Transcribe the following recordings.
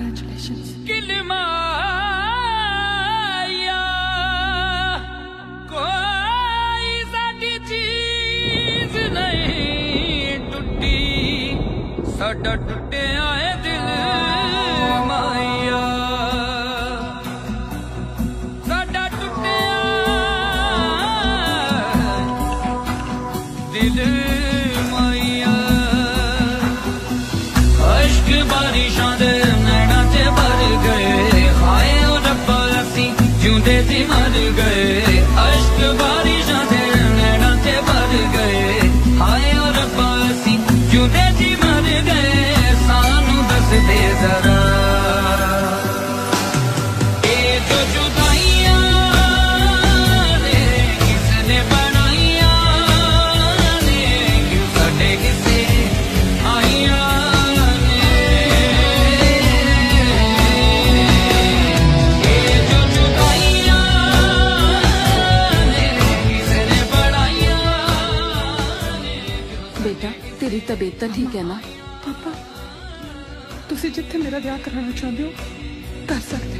Congratulations. ਕਿਲਮਾਇਆ ਕੋਈ ਸਾਡੀ ਚੀਜ਼ ਨਹੀਂ ਟੁੱਟੀ ਸਾਡਾ ਟੁੱਟਿਆ ਏ ਦਿਲ ਮਾਇਆ ਸਾਡਾ ਟੁੱਟਿਆ ਦਿਲ ਮਾਇਆ ਅਸ਼ਕ ਬਾਰਿਸ਼ਾਂ ਦੇ बेटा तेरी तबीयत तो ठीक है ना? ਪਾਪਾ ਤੁਸੀਂ ਜਿੱਥੇ ਮੇਰਾ ਵਿਆਹ ਕਰਾਉਣਾ ਚਾਹੁੰਦੇ ਹੋ ਕਰ ਸਕਦੇ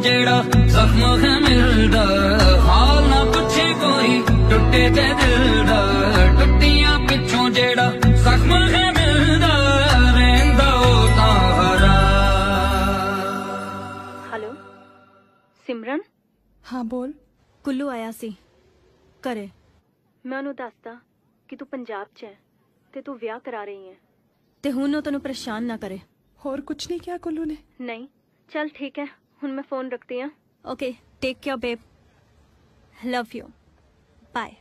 ਜਿਹੜਾ ਜ਼ਖਮ ਹੈ ਮਿਲਦਾ ਹਾਲ ਨਾ ਪੁੱਛੇ ਕੋਈ ਟੁੱਟੇ ਜੇ ਦਿਲ ਦਾ। ਟੁੱਟੀਆਂ ਪਿੱਛੋਂ ਜਿਹੜਾ ਜ਼ਖਮ ਹੈ ਮਿਲਦਾ ਰਹਿੰਦਾ ਉਹ ਤਾਂ ਹਰਾ ਹੈਲੋ? ਸਿਮਰਨ? ਹਾਂ ਬੋਲ। ਕੁੱਲੂ ਆਇਆ ਸੀ। ਘਰੇ। ਮੈਂ ਉਹਨੂੰ ਦੱਸਦਾ ਕਿ ਤੂੰ ਪੰਜਾਬ 'ਚ ਹੈ ਤੇ ਤੂੰ ਵਿਆਹ ਕਰਾ ਰਹੀ ਹੈ। ਤੇ ਹੁਣ ਉਹ ਤੈਨੂੰ ਪਰੇਸ਼ਾਨ ਨਾ ਕਰੇ। ਹੋਰ ਕੁਝ ਨਹੀਂ ਕਿਹਾ ਕੁੱਲੂ ਨੇ। ਨਹੀਂ। ਚਲ ਠੀਕ ਹੈ। हूँ मैं फ़ोन रखती हूँ। Okay take care babe love you bye